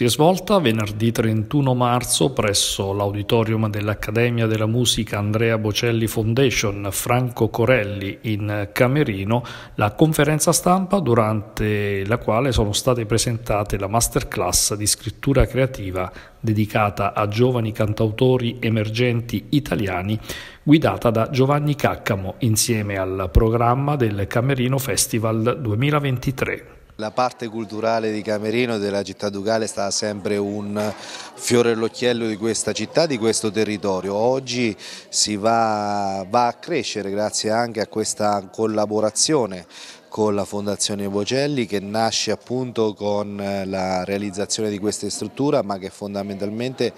Si è svolta venerdì 31 marzo presso l'auditorium dell'Accademia della Musica Andrea Bocelli Foundation Franco Corelli in Camerino la conferenza stampa durante la quale sono state presentate la masterclass di scrittura creativa dedicata a giovani cantautori emergenti italiani guidata da Giovanni Caccamo insieme al programma del Camerino Festival 2023. La parte culturale di Camerino e della città ducale è stata sempre un fiore all'occhiello di questa città, di questo territorio. Oggi si va, va a crescere grazie anche a questa collaborazione con la Fondazione Bocelli che nasce appunto con la realizzazione di questa struttura ma che fondamentalmente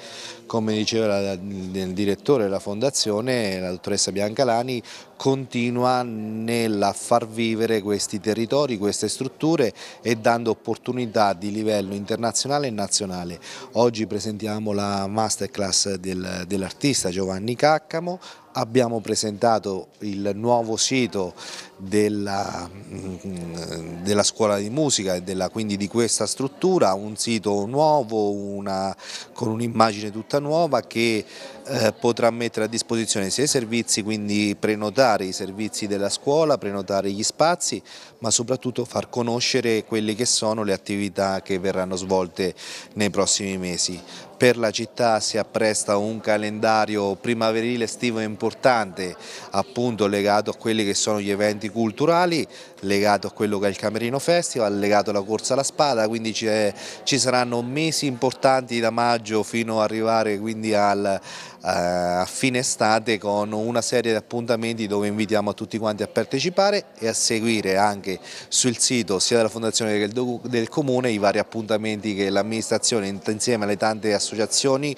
come diceva il direttore della Fondazione, la dottoressa Biancalani, continua nel far vivere questi territori, queste strutture e dando opportunità di livello internazionale e nazionale. Oggi presentiamo la masterclass del, dell'artista Giovanni Caccamo, abbiamo presentato il nuovo sito della, mm, della scuola di musica e quindi di questa struttura, un sito nuovo una, con un'immagine tutta nuova che eh, potrà mettere a disposizione sia i servizi, quindi prenotare i servizi della scuola, prenotare gli spazi, ma soprattutto far conoscere quelle che sono le attività che verranno svolte nei prossimi mesi. Per la città si appresta un calendario primaverile estivo importante, appunto legato a quelli che sono gli eventi culturali, legato a quello che è il Camerino Festival, legato alla corsa alla spada, quindi ci saranno mesi importanti da maggio fino ad arrivare quindi al, a fine estate con una serie di appuntamenti dove invitiamo tutti quanti a partecipare e a seguire anche sul sito sia della Fondazione che del Comune i vari appuntamenti che l'amministrazione insieme alle tante associazioni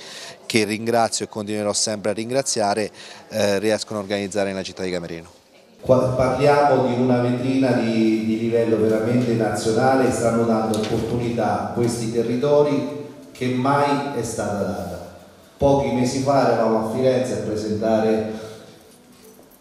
che ringrazio e continuerò sempre a ringraziare eh, riescono a organizzare nella città di Camerino. Parliamo di una vetrina di, di livello veramente nazionale, stanno dando opportunità a questi territori che mai è stata data Pochi mesi fa eravamo a Firenze a presentare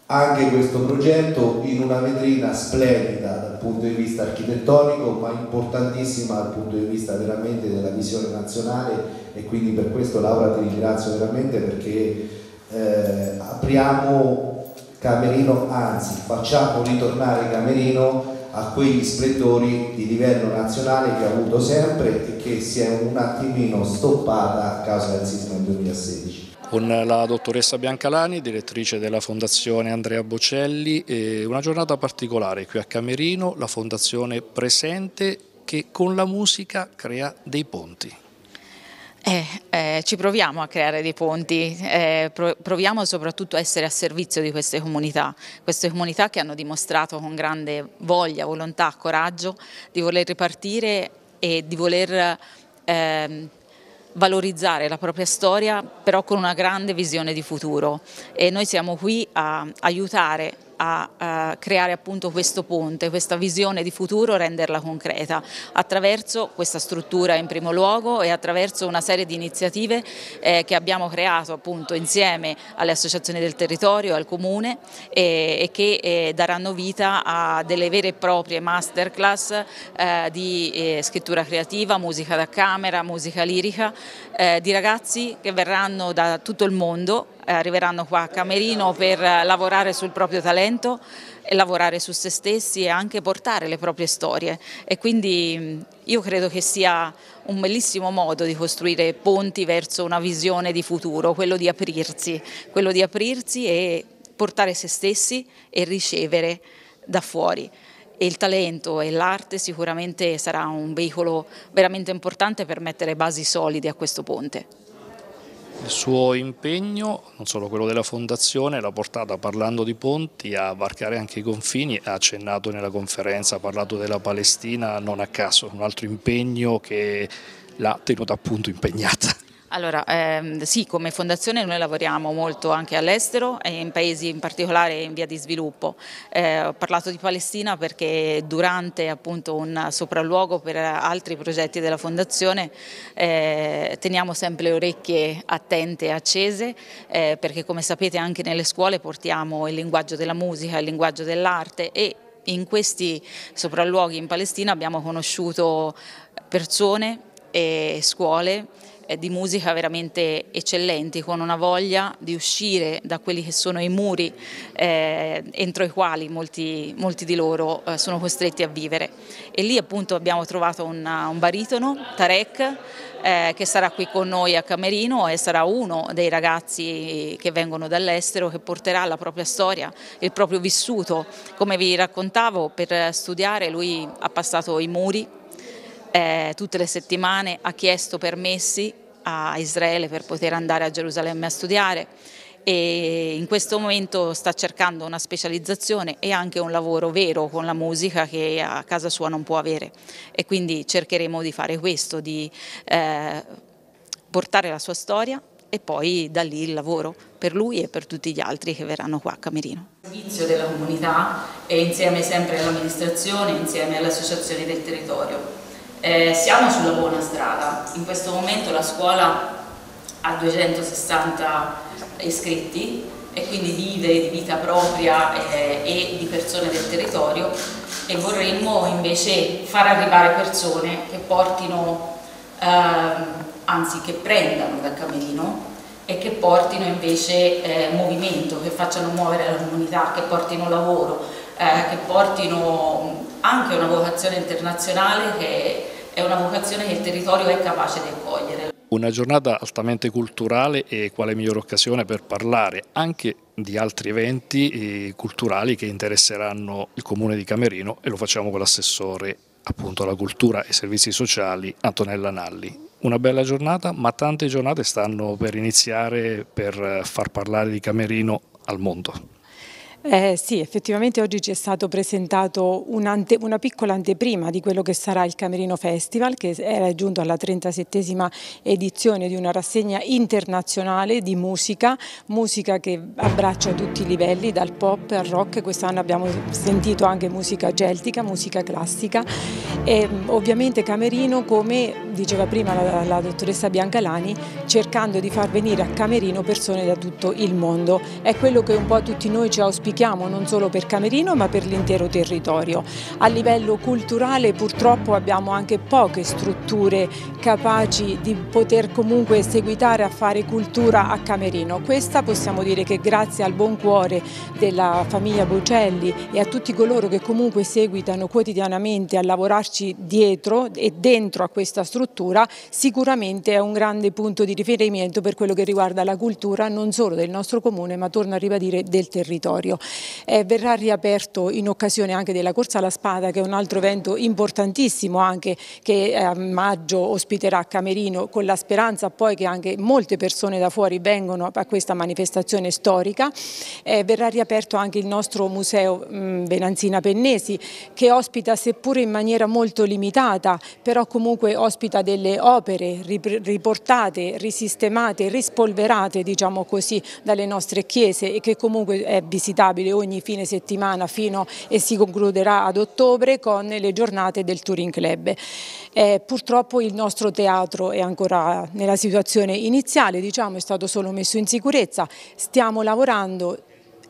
anche questo progetto in una vetrina splendida dal punto di vista architettonico ma importantissima dal punto di vista veramente della visione nazionale. E quindi per questo Laura ti ringrazio veramente perché eh, apriamo Camerino, anzi facciamo ritornare Camerino a quegli splendori di livello nazionale che ha avuto sempre e che si è un attimino stoppata a causa del sisma del 2016 con la dottoressa Biancalani, direttrice della Fondazione Andrea Bocelli, una giornata particolare qui a Camerino, la Fondazione presente che con la musica crea dei ponti. Eh, eh, ci proviamo a creare dei ponti, eh, proviamo soprattutto a essere a servizio di queste comunità, queste comunità che hanno dimostrato con grande voglia, volontà, coraggio di voler ripartire e di voler ehm, valorizzare la propria storia però con una grande visione di futuro. E noi siamo qui a aiutare a, a creare appunto questo ponte, questa visione di futuro, renderla concreta attraverso questa struttura in primo luogo e attraverso una serie di iniziative eh, che abbiamo creato appunto insieme alle associazioni del territorio, al comune e, e che eh, daranno vita a delle vere e proprie masterclass eh, di eh, scrittura creativa, musica da camera, musica lirica eh, di ragazzi che verranno da tutto il mondo eh, arriveranno qua a Camerino per lavorare sul proprio talento e lavorare su se stessi e anche portare le proprie storie e quindi io credo che sia un bellissimo modo di costruire ponti verso una visione di futuro, quello di aprirsi, quello di aprirsi e portare se stessi e ricevere da fuori e il talento e l'arte sicuramente sarà un veicolo veramente importante per mettere basi solide a questo ponte. Il suo impegno, non solo quello della Fondazione, l'ha portata parlando di ponti a varcare anche i confini, ha accennato nella conferenza, ha parlato della Palestina, non a caso, un altro impegno che l'ha tenuta appunto impegnata. Allora, ehm, sì, come fondazione noi lavoriamo molto anche all'estero e in paesi in particolare in via di sviluppo. Eh, ho parlato di Palestina perché durante appunto un sopralluogo per altri progetti della fondazione eh, teniamo sempre le orecchie attente e accese eh, perché come sapete anche nelle scuole portiamo il linguaggio della musica, il linguaggio dell'arte e in questi sopralluoghi in Palestina abbiamo conosciuto persone e scuole di musica veramente eccellenti, con una voglia di uscire da quelli che sono i muri eh, entro i quali molti, molti di loro eh, sono costretti a vivere. E lì appunto abbiamo trovato una, un baritono, Tarek, eh, che sarà qui con noi a Camerino e sarà uno dei ragazzi che vengono dall'estero che porterà la propria storia, il proprio vissuto. Come vi raccontavo, per studiare lui ha passato i muri eh, tutte le settimane ha chiesto permessi a Israele per poter andare a Gerusalemme a studiare e in questo momento sta cercando una specializzazione e anche un lavoro vero con la musica che a casa sua non può avere e quindi cercheremo di fare questo, di eh, portare la sua storia e poi da lì il lavoro per lui e per tutti gli altri che verranno qua a Camerino. Il servizio della comunità e insieme sempre all'amministrazione, insieme alle associazioni del territorio. Eh, siamo sulla buona strada, in questo momento la scuola ha 260 iscritti e quindi vive di vita propria eh, e di persone del territorio. E vorremmo invece far arrivare persone che portino, ehm, anzi che prendano da Camerino e che portino invece eh, movimento, che facciano muovere la comunità, che portino lavoro, eh, che portino anche una vocazione internazionale che è una vocazione che il territorio è capace di accogliere. Una giornata altamente culturale e quale migliore occasione per parlare anche di altri eventi eh, culturali che interesseranno il comune di Camerino e lo facciamo con l'assessore appunto alla cultura e servizi sociali Antonella Nalli. Una bella giornata ma tante giornate stanno per iniziare per far parlare di Camerino al mondo. Eh, sì, effettivamente oggi ci è stato presentato una piccola anteprima di quello che sarà il Camerino Festival che è giunto alla 37esima edizione di una rassegna internazionale di musica, musica che abbraccia tutti i livelli, dal pop al rock, quest'anno abbiamo sentito anche musica celtica, musica classica. E ovviamente Camerino come diceva prima la, la dottoressa Biancalani cercando di far venire a Camerino persone da tutto il mondo, è quello che un po' tutti noi ci auspichiamo auspichiamo non solo per Camerino ma per l'intero territorio. A livello culturale purtroppo abbiamo anche poche strutture capaci di poter comunque seguitare a fare cultura a Camerino. Questa possiamo dire che grazie al buon cuore della famiglia Bocelli e a tutti coloro che comunque seguitano quotidianamente a lavorarci dietro e dentro a questa struttura sicuramente è un grande punto di riferimento per quello che riguarda la cultura non solo del nostro comune ma torno a ribadire del territorio. Eh, verrà riaperto in occasione anche della Corsa alla Spada che è un altro evento importantissimo anche che eh, a maggio ospiterà Camerino con la speranza poi che anche molte persone da fuori vengano a questa manifestazione storica. Eh, verrà riaperto anche il nostro museo mh, mm, Venanzina Pennesi che ospita seppure in maniera molto limitata però comunque ospita delle opere riportate, risistemate, rispolverate diciamo così dalle nostre chiese e che comunque è visitabile stabile ogni fine settimana fino e si concluderà ad ottobre con le giornate del Touring Club. Eh, purtroppo il nostro teatro è ancora nella situazione iniziale, diciamo, è stato solo messo in sicurezza, stiamo lavorando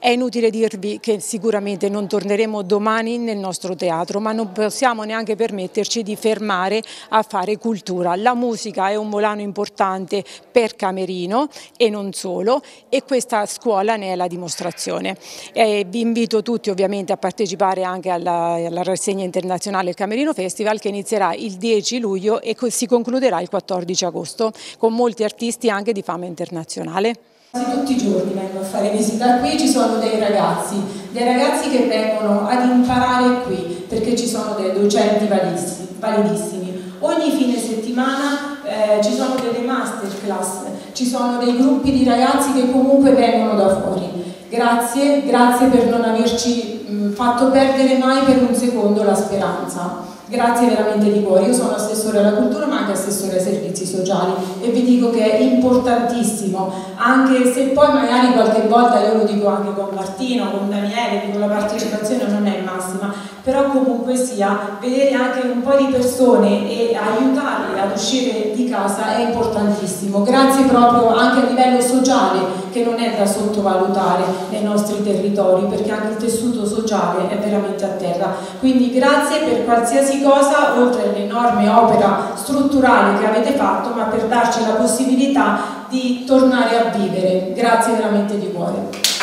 è inutile dirvi che sicuramente non torneremo domani nel nostro teatro, ma non possiamo neanche permetterci di fermare a fare cultura. La musica è un volano importante per Camerino e non solo e questa scuola ne è la dimostrazione. E vi invito tutti ovviamente a partecipare anche alla, alla rassegna internazionale Camerino Festival che inizierà il 10 luglio e si concluderà il 14 agosto con molti artisti anche di fama internazionale. Tutti i giorni vengo a fare visita qui, ci sono dei ragazzi, dei ragazzi che vengono ad imparare qui perché ci sono dei docenti validissimi. Ogni fine settimana eh, ci sono delle masterclass, ci sono dei gruppi di ragazzi che comunque vengono da fuori. Grazie, grazie per non averci mh, fatto perdere mai per un secondo la speranza. Grazie veramente di cuore, io sono assessore alla cultura ma anche assessore ai servizi sociali. E vi dico che è importantissimo, anche se poi magari qualche volta io lo dico anche con Martino, con Daniele, dico la partecipazione non è massima, però comunque sia, vedere anche un po' di persone e aiutarle ad uscire di casa è importantissimo, grazie proprio anche a livello sociale che non è da sottovalutare nei nostri territori perché anche il tessuto sociale è veramente a terra. Quindi grazie per qualsiasi cosa, oltre all'enorme opera strutturale che avete fatto, ma per darci la possibilità di tornare a vivere. Grazie veramente di cuore.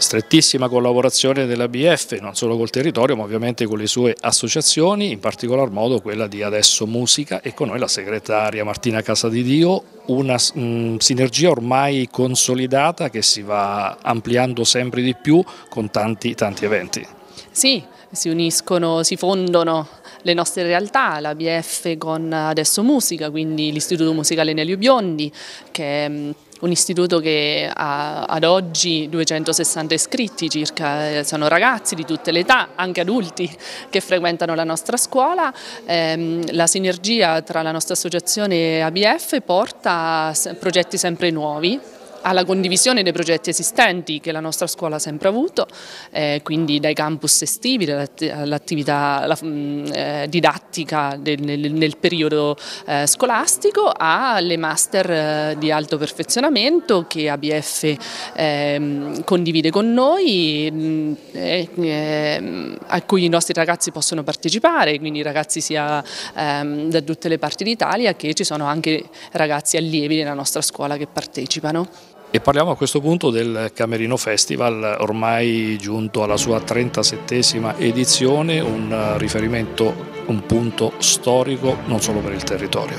Strettissima collaborazione della BF, non solo col territorio ma ovviamente con le sue associazioni, in particolar modo quella di Adesso Musica e con noi la segretaria Martina Casadidio, una mh, mm, sinergia ormai consolidata che si va ampliando sempre di più con tanti, tanti eventi. Sì, si uniscono, si fondono le nostre realtà, la BF con Adesso Musica, quindi l'Istituto Musicale Nelio Biondi che mm, un istituto che ha ad oggi 260 iscritti circa, eh, sono ragazzi di tutte le età, anche adulti che frequentano la nostra scuola. Ehm, la sinergia tra la nostra associazione ABF porta a progetti sempre nuovi alla condivisione dei progetti esistenti che la nostra scuola ha sempre avuto, eh, quindi dai campus estivi, all'attività mm, eh, didattica del, nel, nel, periodo eh, scolastico, alle master eh, di alto perfezionamento che ABF ehm, condivide con noi, mm, ehm, a cui i nostri ragazzi possono partecipare, quindi ragazzi sia ehm, da tutte le parti d'Italia che ci sono anche ragazzi allievi nella nostra scuola che partecipano. E parliamo a questo punto del Camerino Festival, ormai giunto alla sua 37esima edizione, un riferimento, un punto storico non solo per il territorio.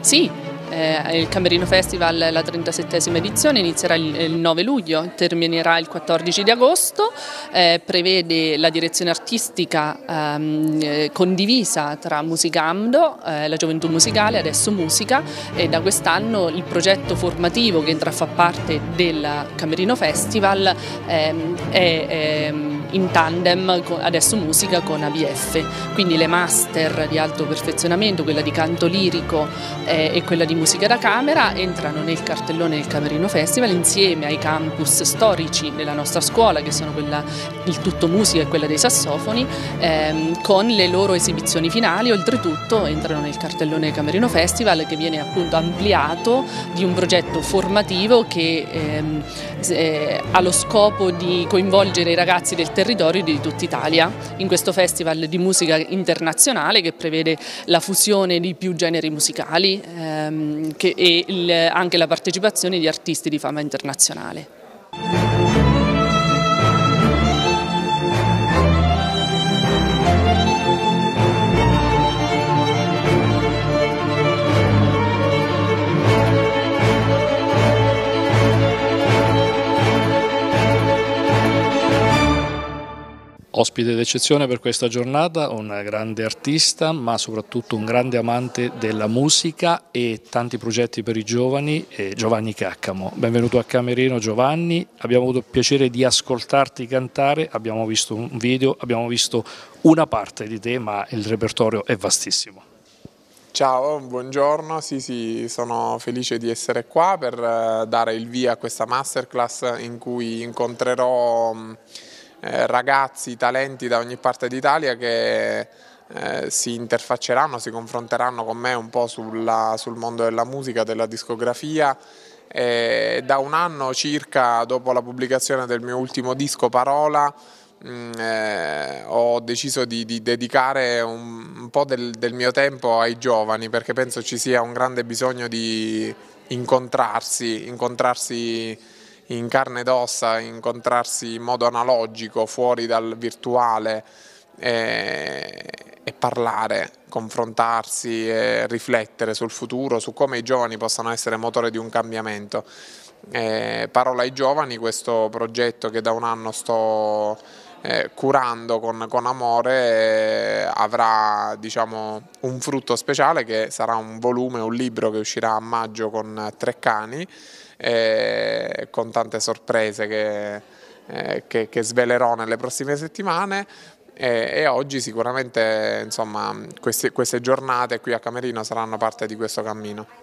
Sì, eh, il Camerino Festival, la 37esima edizione, inizierà il, 9 luglio, terminerà il 14 di agosto, eh, prevede la direzione artistica ehm, eh, condivisa tra Musica Amdo, eh, la Gioventù Musicale, adesso Musica e da quest'anno il progetto formativo che entra a far parte del Camerino Festival ehm, è ehm, in tandem adesso musica con ABF, quindi le master di alto perfezionamento, quella di canto lirico eh, e quella di musica da camera entrano nel cartellone del Camerino Festival insieme ai campus storici della nostra scuola che sono quella, il tutto musica e quella dei sassofoni ehm, con le loro esibizioni finali, oltretutto entrano nel cartellone del Camerino Festival che viene appunto ampliato di un progetto formativo che ehm, eh, ha lo scopo di coinvolgere i ragazzi del territorio territorio di tutta Italia, in questo festival di musica internazionale che prevede la fusione di più generi musicali ehm, che, e il, anche la partecipazione di artisti di fama internazionale. Ospite d'eccezione per questa giornata, un grande artista ma soprattutto un grande amante della musica e tanti progetti per i giovani, Giovanni Caccamo. Benvenuto a Camerino Giovanni, abbiamo avuto il piacere di ascoltarti cantare, abbiamo visto un video, abbiamo visto una parte di te ma il repertorio è vastissimo. Ciao, buongiorno, sì sì, sono felice di essere qua per eh, dare il via a questa masterclass in cui incontrerò eh, ragazzi, talenti da ogni parte d'Italia che eh, si interfacceranno, si confronteranno con me un po' sulla, sul mondo della musica, della discografia. E da un anno circa dopo la pubblicazione del mio ultimo disco Parola mm, eh, ho deciso di, di dedicare un, un po' del, del, mio tempo ai giovani perché penso ci sia un grande bisogno di incontrarsi, incontrarsi in carne ed ossa, incontrarsi in modo analogico, fuori dal virtuale e, e parlare, confrontarsi e riflettere sul futuro, su come i giovani possano essere motore di un cambiamento. Eh, Parola ai giovani, questo progetto che da un anno sto eh, curando con, con amore eh, avrà diciamo, un frutto speciale che sarà un volume, un libro che uscirà a maggio con tre cani eh, con tante sorprese che, eh, che, che, svelerò nelle prossime settimane e, e oggi sicuramente insomma, queste, queste giornate qui a Camerino saranno parte di questo cammino.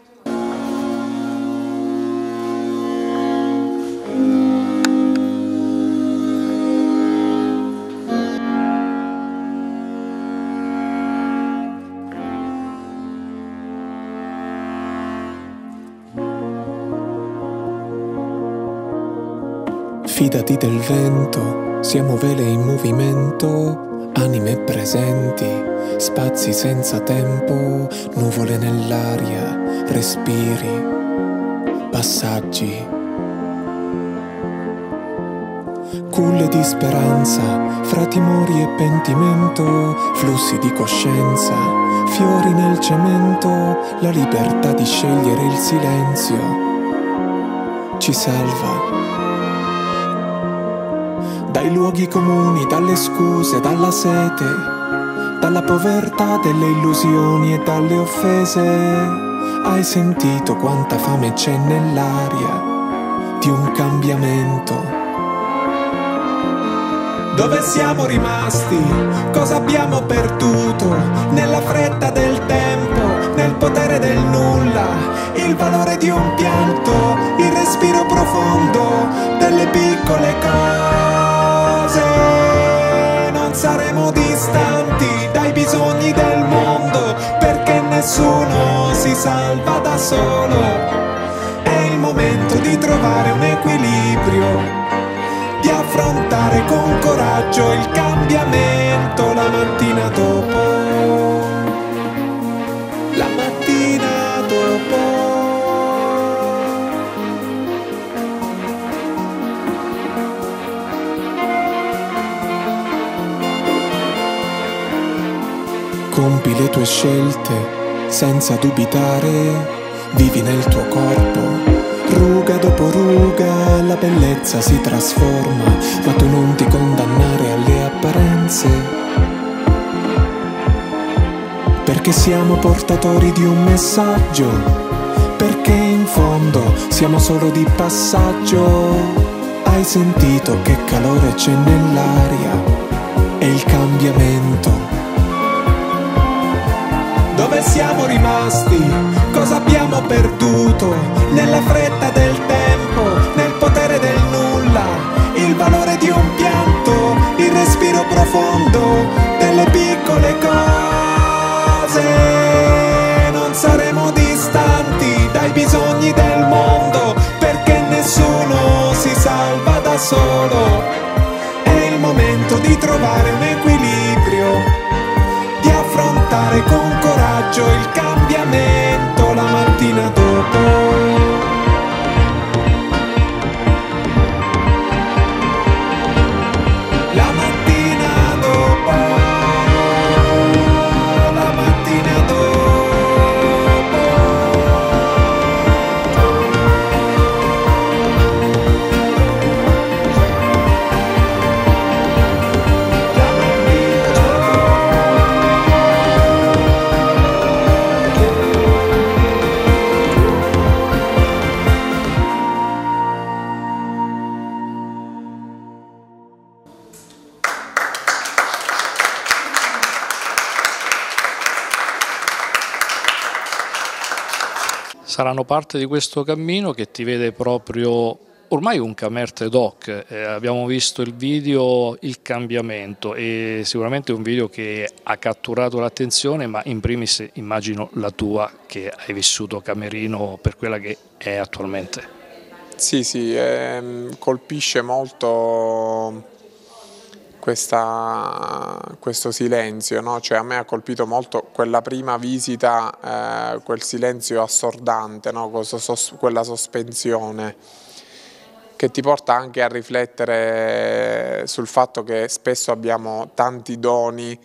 Fidati del vento, siamo vele in movimento, anime presenti, spazi senza tempo, nuvole nell'aria, respiri, passaggi. Culle di speranza, fra timori e pentimento, flussi di coscienza, fiori nel cemento, la libertà di scegliere il silenzio ci salva. Dai luoghi comuni, dalle scuse, dalla sete, dalla povertà delle illusioni e dalle offese. Hai sentito quanta fame c'è nell'aria di un cambiamento dove siamo rimasti? Cosa abbiamo perduto? Nella fretta del tempo, nel potere del nulla, il valore di un pianto, il respiro profondo delle piccole cose. Non saremo distanti dai bisogni del mondo, perché nessuno si salva da solo. È il momento di trovare un equilibrio di affrontare con coraggio il cambiamento la mattina dopo. Compi le tue scelte senza dubitare, vivi nel tuo corpo Ruga dopo ruga la bellezza si trasforma, ma tu non ti condannare alle apparenze. Perché siamo portatori di un messaggio, perché in fondo siamo solo di passaggio. Hai sentito che calore c'è nell'aria e il cambiamento dove siamo rimasti? Cosa abbiamo perduto? Nella fretta del tempo, nel potere del nulla, il valore di un pianto, il respiro profondo delle piccole coraggio il cambiamento saranno parte di questo cammino che ti vede proprio ormai un camerte doc, eh, abbiamo visto il video Il cambiamento e sicuramente un video che ha catturato l'attenzione ma in primis immagino la tua che hai vissuto Camerino per quella che è attualmente. Sì, sì, eh, colpisce molto questa, questo silenzio, no? cioè, a me ha colpito molto quella prima visita, eh, quel silenzio assordante, no? quella sospensione che ti porta anche a riflettere sul fatto che spesso abbiamo tanti doni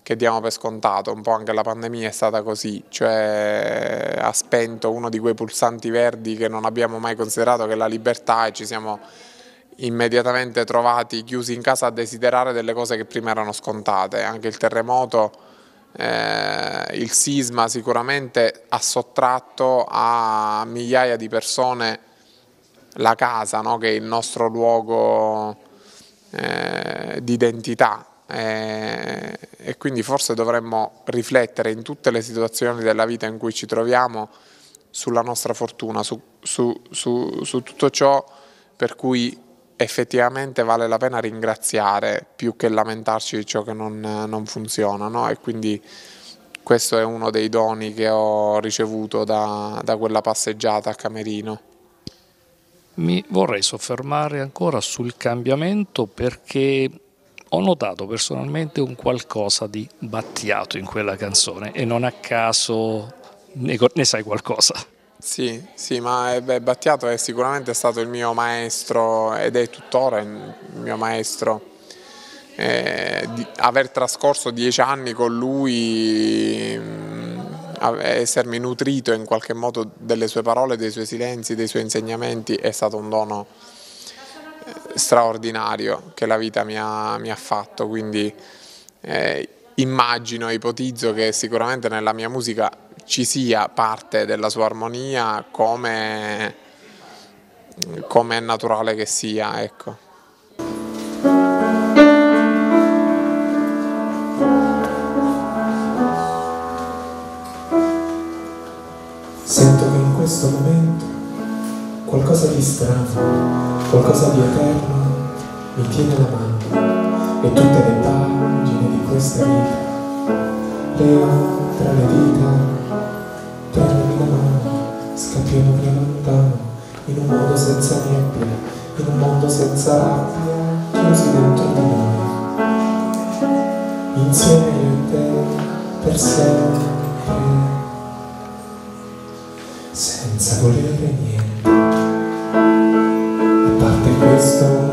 che diamo per scontato, un po' anche la pandemia è stata così, cioè ha spento uno di quei pulsanti verdi che non abbiamo mai considerato che è la libertà e ci siamo immediatamente trovati chiusi in casa a desiderare delle cose che prima erano scontate, anche il terremoto, eh, il sisma sicuramente ha sottratto a migliaia di persone la casa, no? che è il nostro luogo eh, di identità eh, e quindi forse dovremmo riflettere in tutte le situazioni della vita in cui ci troviamo sulla nostra fortuna, su, su, su, su tutto ciò per cui effettivamente vale la pena ringraziare più che lamentarci di ciò che non, non funziona no? e quindi questo è uno dei doni che ho ricevuto da, da quella passeggiata a Camerino. Mi vorrei soffermare ancora sul cambiamento perché ho notato personalmente un qualcosa di Battiato in quella canzone e non a caso ne, ne sai qualcosa. Sì, sì, ma eh, beh, Battiato è sicuramente stato il mio maestro ed è tuttora il mio maestro. Eh, di, aver trascorso dieci anni con lui, mh, mm, essermi nutrito in qualche modo delle sue parole, dei suoi silenzi, dei suoi insegnamenti è stato un dono eh, straordinario che la vita mi ha, mi ha fatto, quindi eh, immagino, ipotizzo che sicuramente nella mia musica ci sia parte della sua armonia come, come è naturale che sia. Ecco. Sento che in questo momento qualcosa di strano, qualcosa di eterno mi tiene la mano e tutte le pagine di questa vita leo tra le dita mano, scappiamo via lontano, in un mondo senza nebbia, in un mondo senza rabbia, chiusi dentro di noi. Insieme io e te, per sempre, senza volere niente. A parte questo